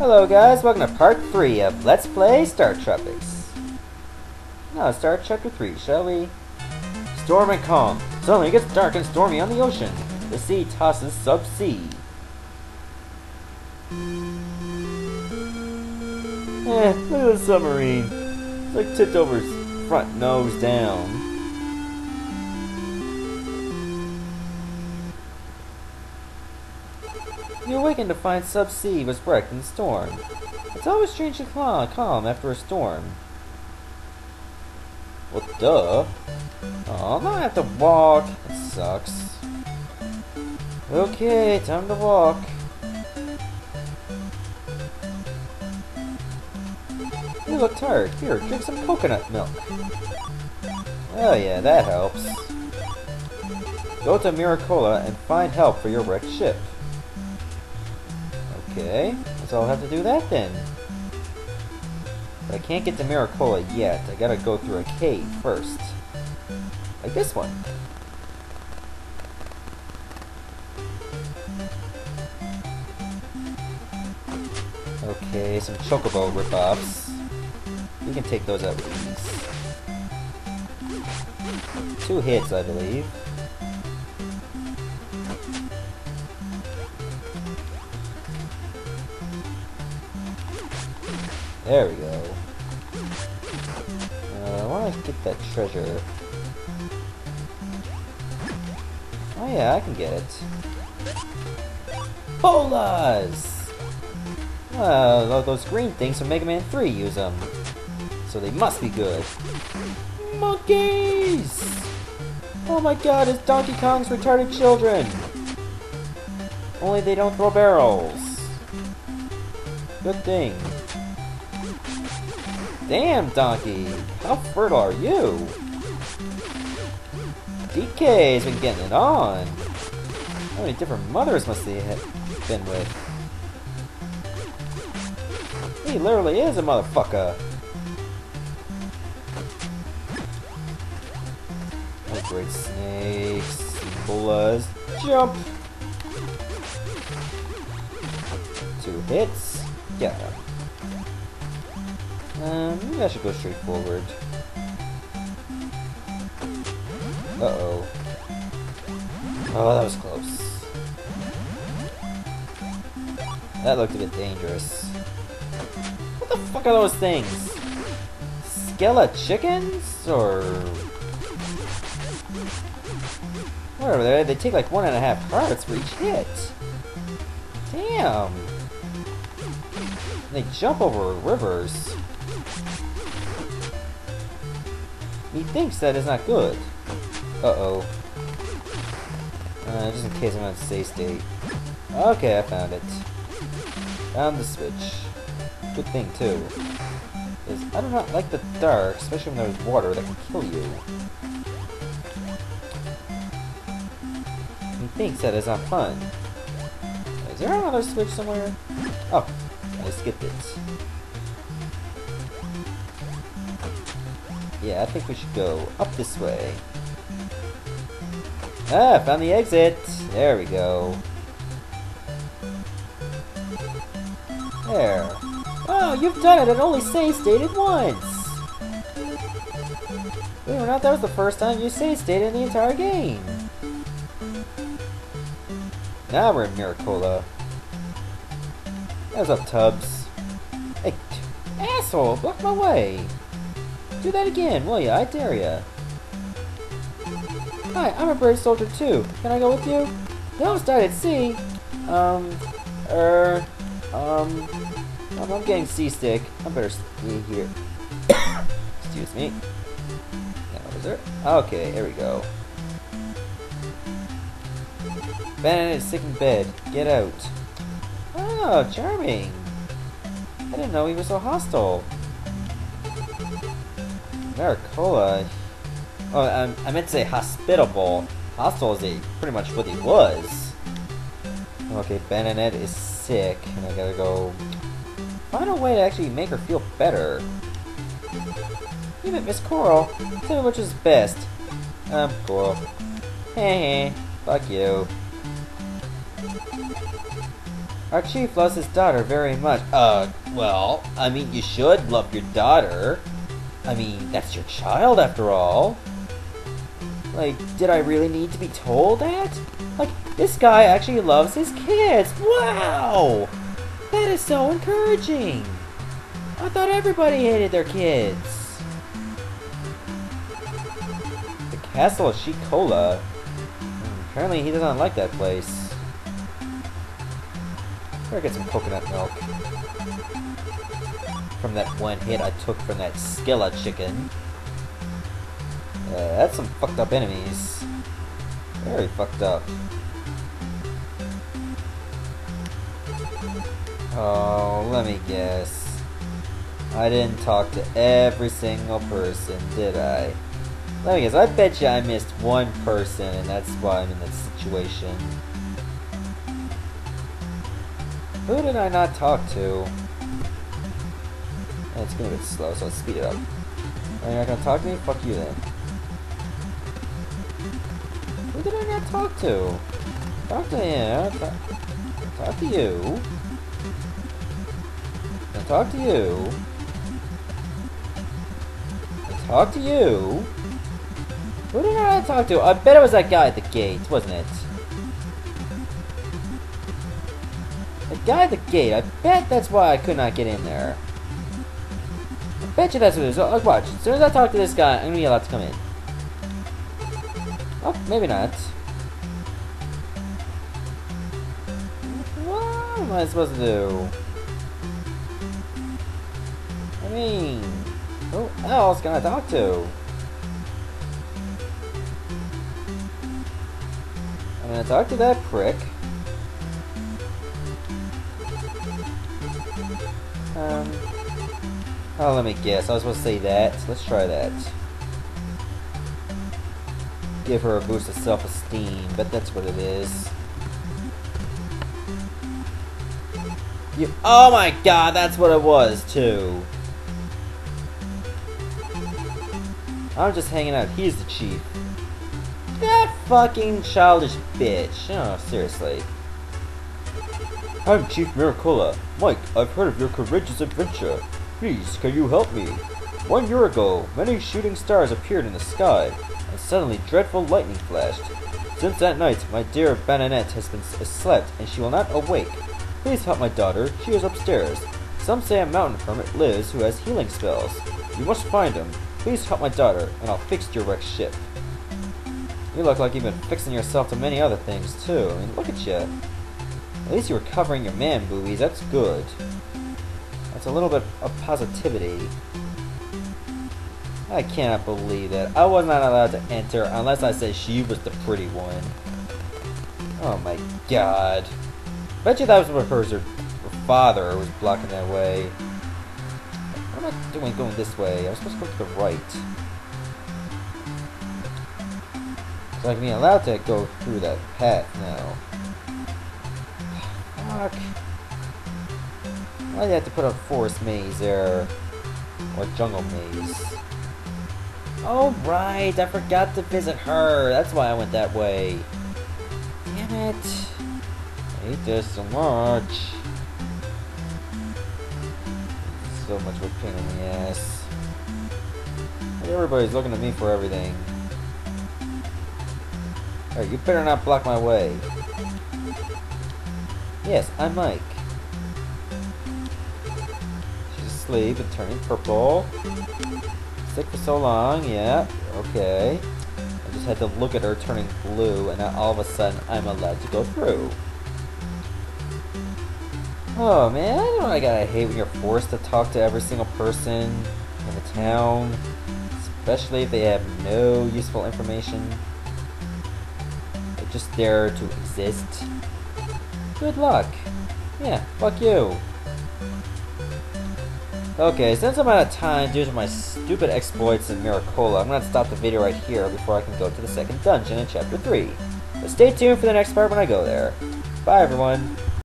Hello guys, welcome to part 3 of Let's Play StarTropics. Now start chapter 3, shall we? Storm and calm. Suddenly it gets dark and stormy on the ocean. The sea tosses Sub-C. Eh, look at the submarine. It's like tipped over front nose down. You awaken to find Sub-C was wrecked in the storm. It's always strangely calm, calm after a storm. Well, duh. Oh, now I have to walk. It sucks. Okay, time to walk. You look tired. Here, drink some coconut milk. Oh yeah, that helps. Go to Miracola and find help for your wrecked ship. Okay, so I'll have to do that then. But I can't get to Miracola yet. I gotta go through a cave first. Like this one. Okay, some Chocobo ripoffs. We can take those out with ease. Two hits, I believe. There we go. Uh, I want to get that treasure. Oh yeah, I can get it. Bolas! Well, those green things from Mega Man 3 use them. So they must be good. Monkeys! Oh my god, it's Donkey Kong's retarded children! Only they don't throw barrels. Good thing. Damn, Donkey! How fertile are you? DK's been getting it on. How many different mothers must he have been with? He literally is a motherfucker. Oh, great snakes, bolas, jump! Two hits, him. Um, maybe I should go straight forward. Uh-oh. Oh, that was close. That looked a bit dangerous. What the fuck are those things? Skella chickens? Or... Whatever, they, they take like one and a half hearts for each hit. Damn! They jump over rivers. He thinks that is not good. Uh-oh. Uh, just in case I'm on save state. Okay, I found it. Found the switch. Good thing, too. Because I do not like the dark, especially when there's water that can kill you. He thinks that is not fun. Is there another switch somewhere? Oh, I skipped it. Yeah, I think we should go up this way. Ah, found the exit! There we go. There. Oh, you've done it! It only save stated once! Believe it or not, that was the first time you save stated in the entire game. Now we're in Miracola. How's up, Tubbs? Hey, asshole! Block my way! Do that again, will ya? I dare ya. Hi, I'm a brave soldier too. Can I go with you? They almost died at sea. Um, er, um, um I'm getting seasick. I better stay here. Excuse me. Is there? Okay, here we go. Ben is sick in bed. Get out. Oh, charming. I didn't know he was so hostile. Miracola. Oh, um, I meant to say hospitable. Hostile is a, pretty much what he was. Okay, Bananette is sick, and I gotta go find a way to actually make her feel better. Met Miss Coral. Tell me which is best. Um, Coral. Hey, fuck you. Our chief loves his daughter very much. Uh, well, I mean, you should love your daughter. I mean, that's your child after all. Like, did I really need to be told that? Like, this guy actually loves his kids. Wow! That is so encouraging. I thought everybody hated their kids. The castle of Shikola. Hmm, apparently he doesn't like that place. Better get some coconut milk. From that one hit I took from that Skilla chicken. Yeah, that's some fucked up enemies. Very fucked up. Oh, let me guess. I didn't talk to every single person, did I? Let me guess, I bet you I missed one person and that's why I'm in this situation. Who did I not talk to? Oh, it's gonna be slow, so let's speed it up. Are you not gonna talk to me? Fuck you then. Who did I not talk to? Talk to him. Talk, talk to you. Talk to you. Talk to you. Who did I not talk to? I bet it was that guy at the gate, wasn't it? The guy at the gate. I bet that's why I could not get in there. I bet you that's what it is. Oh, look, watch. As soon as I talk to this guy, I'm gonna be allowed to come in. Oh, maybe not. What am I supposed to do? I mean, who else can I talk to? I'm gonna talk to that prick. Um, oh, let me guess. I was supposed to say that. Let's try that give her a boost of self-esteem, but that's what it is. You- oh my god, that's what it was, too. I'm just hanging out. He's the chief. That fucking childish bitch. Oh, seriously. I'm Chief Miracola. Mike, I've heard of your courageous adventure. Please, can you help me? One year ago, many shooting stars appeared in the sky and suddenly dreadful lightning flashed. Since that night, my dear Bananette has been slept, and she will not awake. Please help my daughter, she is upstairs. Some say a mountain hermit lives who has healing spells. You must find him. Please help my daughter, and I'll fix your wrecked ship. You look like you've been fixing yourself to many other things, too. I mean, look at you. At least you were covering your man boobies, that's good. That's a little bit of positivity. I cannot believe that. I was not allowed to enter unless I said she was the pretty one. Oh my god. Bet you that was what her, her father was blocking that way. What am I doing going this way? I was supposed to go to the right. So I can be allowed to go through that path now. Fuck. Why do you have to put a forest maze there? Or jungle maze? Oh, right. I forgot to visit her. That's why I went that way. Damn it. I hate this so much. So much of a pain in the ass. Everybody's looking at me for everything. You better not block my way. Yes, I'm Mike. She's asleep and turning purple. Sick for so long, yeah, okay. I just had to look at her turning blue, and now all of a sudden I'm allowed to go through. Oh man, I know I gotta hate when you're forced to talk to every single person in the town, especially if they have no useful information. They're just there to exist. Good luck. Yeah, fuck you. Okay, since I'm out of time due to my stupid exploits in Miracola, I'm gonna stop the video right here before I can go to the second dungeon in Chapter 3. But stay tuned for the next part when I go there. Bye everyone!